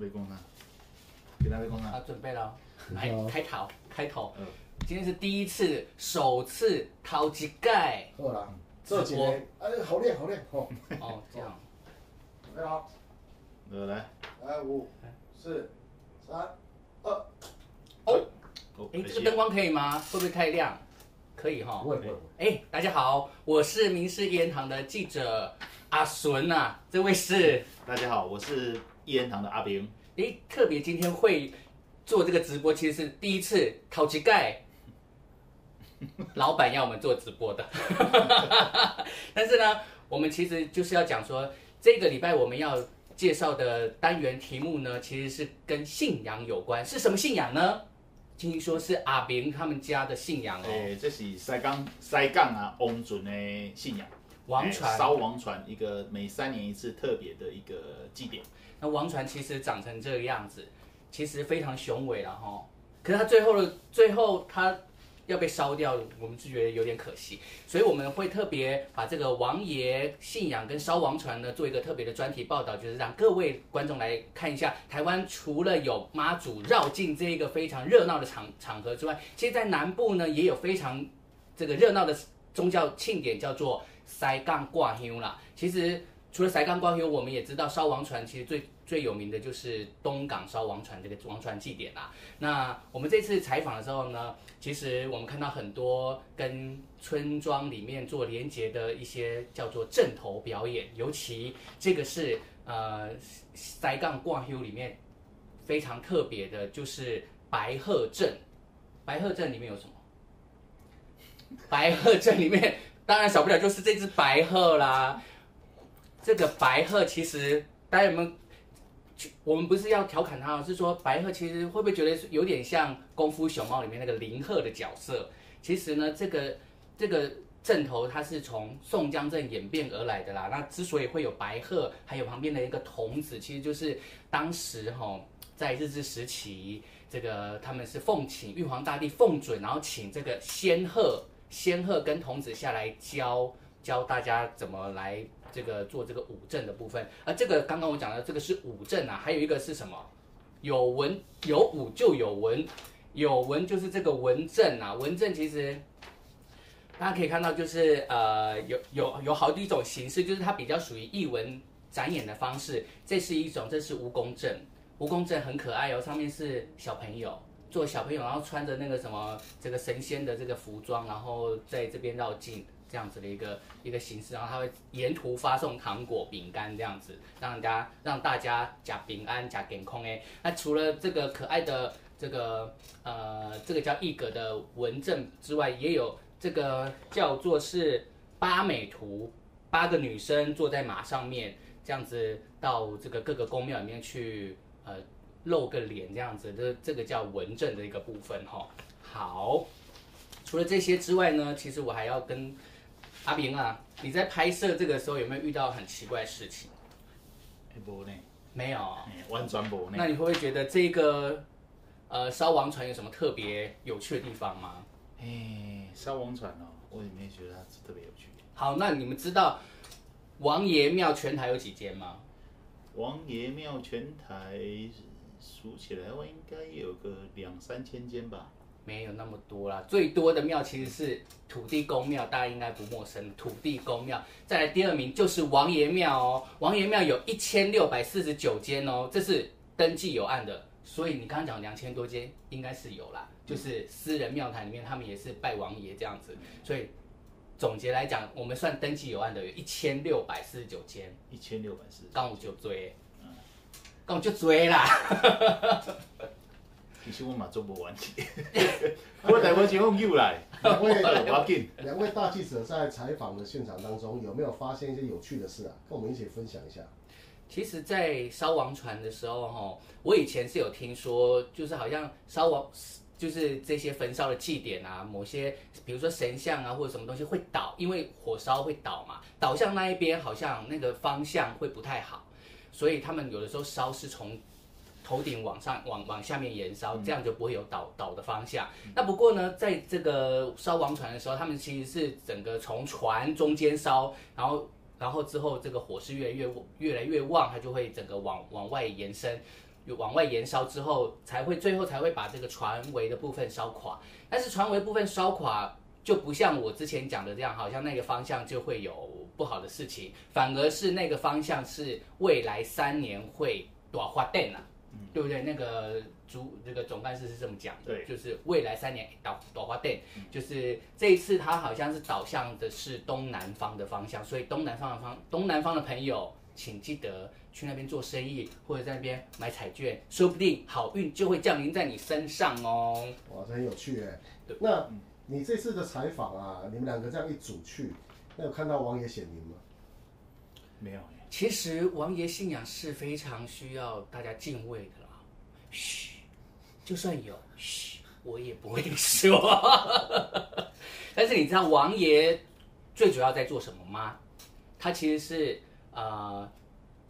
别讲啥？给他别讲啥？好，准备了，来好开头，开头。嗯。今天是第一次，首次掏机盖。好啦，这几年哎，好练好练好，哦，这样。准备好，呃，来，来五、四、三、二，哦。哎，这个灯光可以吗？会不会太亮？可以哈。不。会不会，哎，大家好，我是民事一言堂的记者阿纯呐、这位是。大家好，我是一言堂的阿炳。哎，特别今天会做这个直播，其实是第一次掏机盖。老板要我们做直播的，但是呢，我们其实就是要讲说，这个礼拜我们要介绍的单元题目呢，其实是跟信仰有关。是什么信仰呢？听说是阿明他们家的信仰哦，诶，这是西港西港啊翁准的信仰，王船烧王船一个每三年一次特别的一个祭典。那王船其实长成这个样子，其实非常雄伟了哈。可是它最后的最后，它要被烧掉，我们就觉得有点可惜，所以我们会特别把这个王爷信仰跟烧王船呢做一个特别的专题报道，就是让各位观众来看一下台湾除了有妈祖绕境这一个非常热闹的场场合之外，其实在南部呢也有非常这个热闹的宗教庆典，叫做塞杠挂香啦。其实除了塞杠挂香，我们也知道烧王船其实最最有名的就是东港烧王船这个王船祭典啦。那我们这次采访的时候呢，其实我们看到很多跟村庄里面做连结的一些叫做阵头表演，尤其这个是呃塞港挂香里面非常特别的，就是白鹤阵。白鹤阵里面有什么？白鹤阵里面当然少不了就是这只白鹤啦。这个白鹤其实大家有没有？我们不是要调侃它哦，是说白鹤其实会不会觉得有点像《功夫熊猫》里面那个林鹤的角色？其实呢，这个这个阵头它是从宋江镇演变而来的啦。那之所以会有白鹤，还有旁边的一个童子，其实就是当时哈、在日治时期，这个他们是奉请玉皇大帝奉准，然后请这个仙鹤仙鹤跟童子下来教教大家怎么来这个做这个武阵的部分。而这个刚刚我讲的这个是武阵啊，还有一个是什么？有文有武就有文，有文就是这个文阵啊。文阵其实大家可以看到，就是呃有有有好几种形式，就是它比较属于艺文展演的方式。这是一种，这是蜈蚣阵，蜈蚣阵很可爱哦，上面是小朋友。做小朋友，然后穿着那个什么这个神仙的这个服装，然后在这边绕境这样子的一个一个形式，然后他会沿途发送糖果、饼干这样子，让大家让大家假平安、假健康哎。那除了这个可爱的这个呃这个叫一格的文正之外，也有这个叫做是八美图，八个女生坐在马上面，这样子到这个各个宫庙里面去呃。露个脸这样子，这这个叫文正的一个部分哈。好，除了这些之外呢，其实我还要跟阿明啊，你在拍摄这个时候有没有遇到很奇怪的事情？呢，没有。诶完全无呢。那你会不会觉得这个呃烧王船有什么特别有趣的地方吗？哎，烧王船哦，我也没觉得它特别有趣。好，那你们知道王爷庙全台有几间吗？王爷庙全台数起来，我应该有个两三千间吧。没有那么多啦，最多的庙其实是土地公庙，大家应该不陌生。土地公庙，再来第二名就是王爷庙哦，王爷庙有一千六百四十九间哦，这是登记有案的，所以你刚刚讲两千多间应该是有啦，就是私人庙坛里面他们也是拜王爷这样子，所以总结来讲，我们算登记有案的有一千六百四十九间，一千六百四十。刚我就追，刚我就追啦。其实我嘛做不完 去，我台湾节目又来。两位大记者在采访的现场当中，有没有发现一些有趣的事啊？跟我们一起分享一下。其实，在烧王船的时候，哈，我以前是有听说，就是好像烧王，就是这些焚烧的祭典啊，某些比如说神像啊或者什么东西会倒，因为火烧会倒嘛，倒向那一边好像那个方向会不太好，所以他们有的时候烧是从头顶往上往往下面延烧，这样就不会有倒倒的方向。那不过呢，在这个烧王船的时候，他们其实是整个从船中间烧，然后然后之后这个火势越来越越来越旺，它就会整个往往外延伸。往外延烧之后，才会最后才会把这个船围的部分烧垮。但是船围部分烧垮，就不像我之前讲的这样，好像那个方向就会有不好的事情，反而是那个方向是未来三年会短花电啊，对不对？那个主这个总干事是这么讲的，对就是未来三年导导花电，就是这一次他好像是导向的是东南方的方向，所以东南方的方东南方的朋友，请记得去那边做生意，或者在那边买彩券，说不定好运就会降临在你身上哦。哇，这很有趣哎对。那你这次的采访啊，你们两个这样一组去，那有看到王爷显灵吗？没有，其实王爷信仰是非常需要大家敬畏的啦。嘘，就算有，嘘，我也不会说。但是你知道王爷最主要在做什么吗？他其实是呃，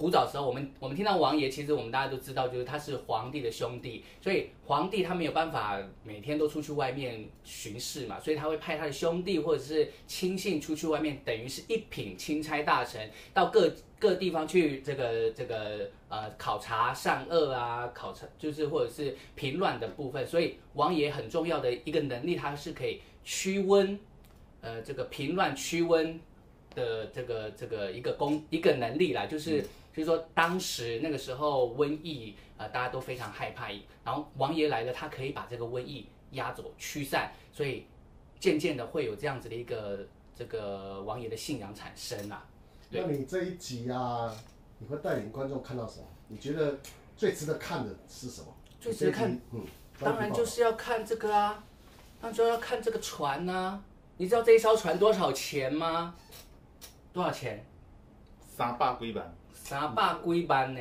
古早时候我们我们听到王爷，其实我们大家都知道，就是他是皇帝的兄弟，所以皇帝他没有办法每天都出去外面巡视嘛，所以他会派他的兄弟或者是亲信出去外面，等于是一品钦差大臣到各各地方去这个这个呃考察善恶啊，考察就是或者是平乱的部分，所以王爷很重要的一个能力，他是可以驱瘟，呃这个平乱驱瘟的这个这个一个功一个能力啦，就是。就是说，当时那个时候瘟疫，呃，大家都非常害怕，然后王爷来了，他可以把这个瘟疫压走、驱散，所以渐渐的会有这样子的一个这个王爷的信仰产生啊。那你这一集啊，你会带领观众看到什么？你觉得最值得看的是什么？最值得看嗯，当然就是要看这个啊，当然就要看这个船啊、你知道这一艘船多少钱吗？多少钱？三百几万，三百龟班呢，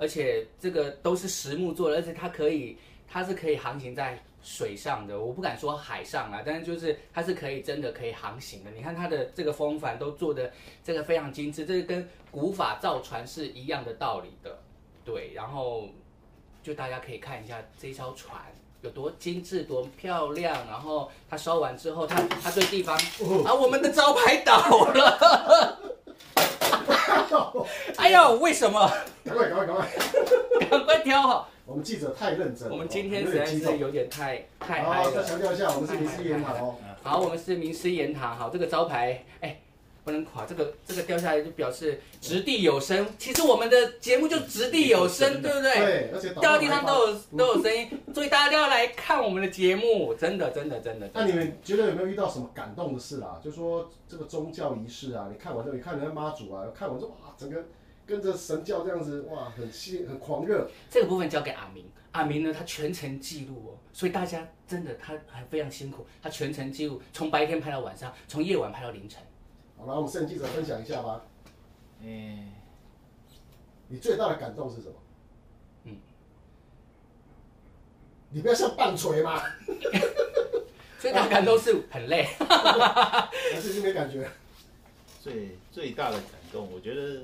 而且这个都是实木做的，而且它可以，它是可以航行在水上的。我不敢说海上啊，但是就是它是可以真的可以航行的。你看它的这个风帆都做的这个非常精致，这个跟古法造船是一样的道理的。对，然后就大家可以看一下这艘船有多精致、多漂亮。然后它烧完之后，它它对地方啊，我们的招牌倒了。哎呦，为什么？赶快赶快赶快！赶快挑好。我们记者太认真了，我们今天有实在点激动。是有点太太嗨了，再。强调一下，我们是名师言堂哦。好，我们是名师言堂，好，这个招牌，哎，不能垮，这个这个掉下来就表示掷地有声。其实我们的节目就掷地有声，对不对？对，而且掉到地上都有嗯都有声音，所以大家都要来看我们的节目，真的真的真的。那你们觉得有没有遇到什么感动的事啊？就说这个宗教仪式啊，你看完之后，你看人家妈祖啊，看完之后哇，整个跟着神教这样子，哇，很吸很狂热。这个部分交给阿明，阿明呢，他全程记录哦，所以大家真的他还非常辛苦，他全程记录，从白天拍到晚上，从夜晚拍到凌晨。好了，我们摄影记者分享一下吧。诶、你最大的感动是什么？嗯，你不要像棒槌嘛，最大感动是很累。还是没感觉？最最大的感动，我觉得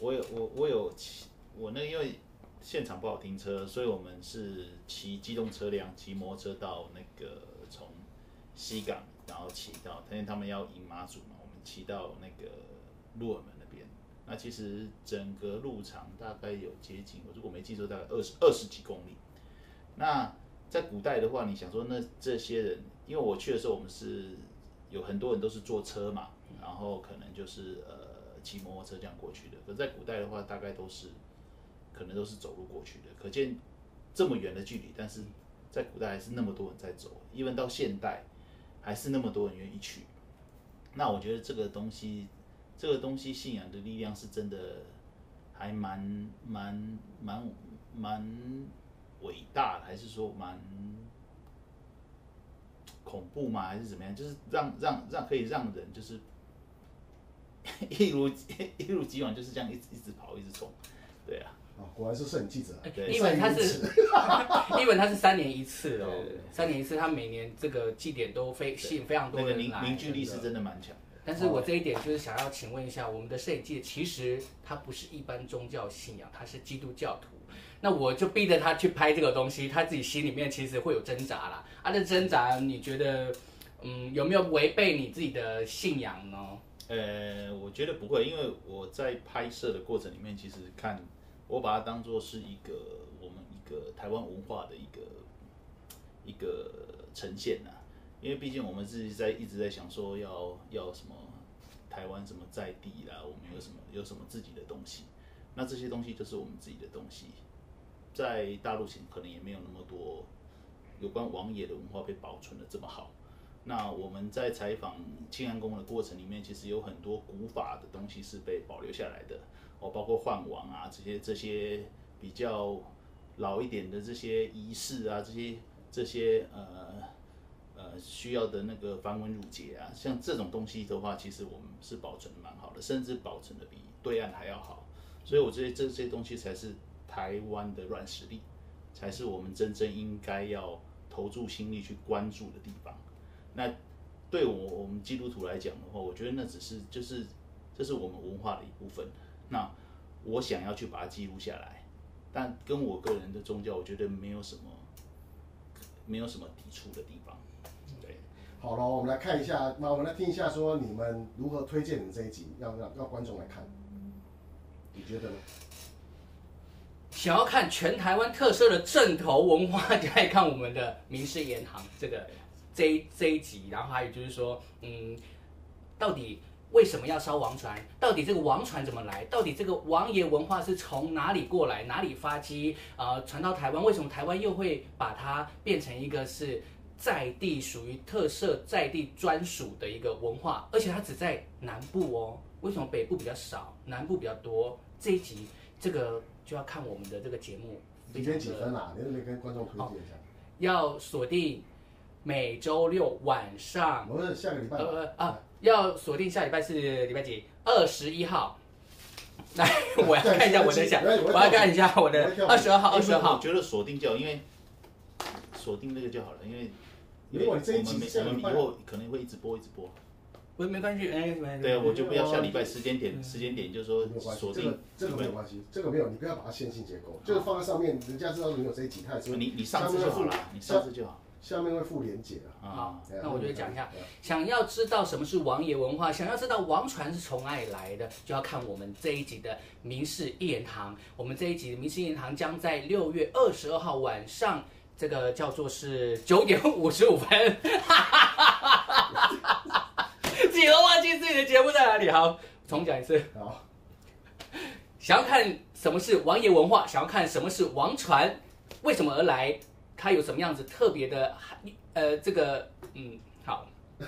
我有我我有骑我那因为现场不好停车，所以我们是骑机动车辆骑摩托车到那个从西港，然后骑到，因为他们要迎马祖嘛，骑到那个鹿耳门那边。那其实整个路长大概有接近，我如果没记错，大概二十二十几公里。那在古代的话，你想说那这些人，因为我去的时候，我们是有很多人都是坐车嘛，然后可能就是呃骑摩托车这样过去的。可在古代的话，大概都是可能都是走路过去的，可见这么远的距离，但是在古代还是那么多人在走，因为到现代还是那么多人愿意去。那我觉得这个东西，这个东西信仰的力量是真的还蛮蛮蛮蛮伟大的，还是说蛮恐怖吗？还是怎么样？就是让让让可以让人就是 一如 一如既往就是这样一直一直跑一直冲，对啊，啊，果然是摄影记者啊。对一本他是，一文他是三年一次哦三年一次，他每年这个祭典都非吸引非常多那个凝人来。凝聚力是真的蛮强的。但是我这一点就是想要请问一下，我们的摄影界其实他不是一般宗教信仰，他是基督教徒。那我就逼着他去拍这个东西，他自己心里面其实会有挣扎啦。他的挣扎，你觉得，嗯，有没有违背你自己的信仰呢？呃，我觉得不会，因为我在拍摄的过程里面，其实看我把它当做是一个我们一个台湾文化的一个一个呈现呐、因为毕竟我们自己在一直在想说要要什么台湾什么在地啦，我们有什么有什么自己的东西，那这些东西就是我们自己的东西，在大陆前可能也没有那么多有关王爷的文化被保存的这么好。那我们在采访庆安宫的过程里面，其实有很多古法的东西是被保留下来的包括换王啊这些这些比较老一点的这些仪式啊，这些这些呃呃需要的那个繁文缛节啊，像这种东西的话，其实我们是保存的蛮好的，甚至保存的比对岸还要好。所以我觉得这些东西才是台湾的软实力，才是我们真正应该要投注心力去关注的地方。那对我我们基督徒来讲的话，我觉得那只是就是这是我们文化的一部分。那我想要去把它记录下来，但跟我个人的宗教，我觉得没有什么没有什么抵触的地方。对，好了，我们来看一下，那我们来听一下，说你们如何推荐你这一集，让让让观众来看，你觉得呢？想要看全台湾特色的正头文化，就来看我们的民事银行这个这一这一集。然后还有就是说，嗯，到底为什么要烧王船？到底这个王船怎么来？到底这个王爷文化是从哪里过来？哪里发迹？呃，传到台湾，为什么台湾又会把它变成一个是在地属于特色、在地专属的一个文化？而且它只在南部哦，为什么北部比较少，南部比较多？这一集这个就要看我们的这个节目。几点几分啊？你能不能跟观众推荐一下？要锁定每周六晚上，我们下个礼拜呃呃啊，要锁定下礼拜是礼拜几？二十一号。来，我要看一下我的想，我要看一下我的二十二号，二十二号。我觉得锁定就好，因为锁定那个就好了，因为因为我如果这一集们没我们以后可能会一直播一直播。不没关系，哎，没对啊，我就不要下礼拜时间点时间点，就是说锁，定这个这个没有关系，这个没有，你不要把它线性结构，就是放在上面，人家知道你有这一集，他也是你你上次就好了，你上次就好下面会附连结啊。啊好。那我就讲一下想要知道什么是王爷文化，想要知道王传是从哪里来的，就要看我们这一集的明士一言堂。我们这一集的明士一言堂将在六月二十二号晚上，这个叫做是九点五十五分。自己都忘记自己的节目在哪里。好，重讲一次。好，想要看什么是王爷文化，想要看什么是王传，为什么而来，它有什么样子特别的含，呃，这个，嗯，好。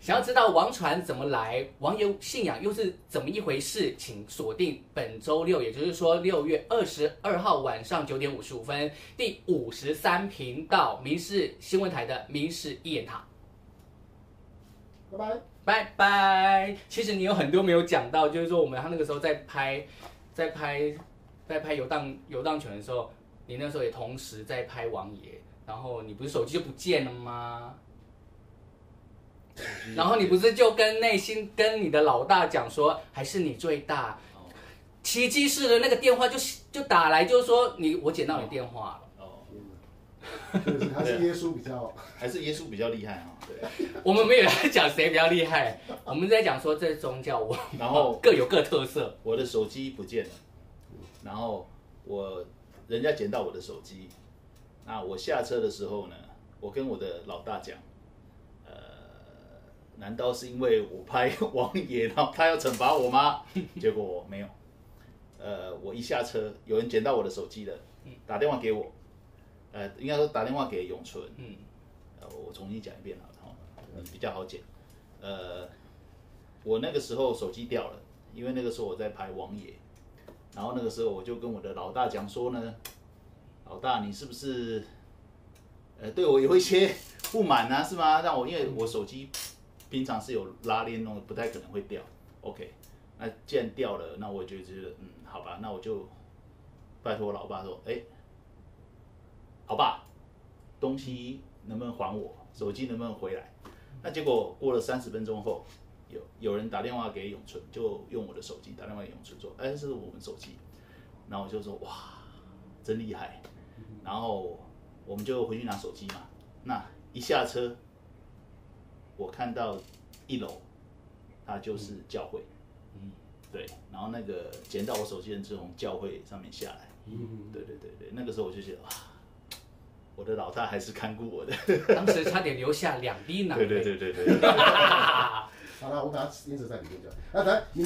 想要知道王传怎么来，王爷信仰又是怎么一回事，请锁定本周六，也就是说六月二十二号晚上九点五十五分，第五十三频道民视新闻台的《民视一言堂》。拜拜。拜拜。其实你有很多没有讲到，就是说我们他那个时候在拍，在拍，在拍游荡游荡犬的时候，你那时候也同时在拍王爷，然后你不是手机就不见了吗？然后你不是就跟内心跟你的老大讲说，还是你最大？哦奇迹式的那个电话就就打来，就是说你我捡到你电话了。哦，就是还是耶稣比较，还是耶稣比较厉害啊，对。我们没有在讲谁比较厉害，我们在讲说这宗教我然后 各有各特色。我的手机不见了，然后我人家捡到我的手机，那我下车的时候呢，我跟我的老大讲，呃，难道是因为我拍王爷，然后他要惩罚我吗？结果没有，呃，我一下车，有人捡到我的手机了，打电话给我，呃，应该说打电话给永存，嗯，呃，我重新讲一遍了，哈，你比较好剪。呃，我那个时候手机掉了，因为那个时候我在拍王爷，然后那个时候我就跟我的老大讲说呢，老大你是不是，呃，对我有一些不满啊，是吗？让我因为我手机平常是有拉链弄，不太可能会掉。OK，那既然掉了，那我就觉得嗯，好吧，那我就拜托我老爸说，哎、老爸，东西能不能还我？手机能不能回来？那结果过了三十分钟后，有有人打电话给永春，就用我的手机打电话给永春说：“哎，这是我们手机。”然后我就说：“哇，真厉害！”然后我们就回去拿手机嘛。那一下车，我看到一楼，它就是教会。嗯，对。然后那个捡到我手机的人是从教会上面下来。嗯，对对对对，那个时候我就觉得哇。我的老大还是看顾我的，当时差点流下两滴 奶。对对对对对,對。好了，我把它音质在里面就。哎，等你。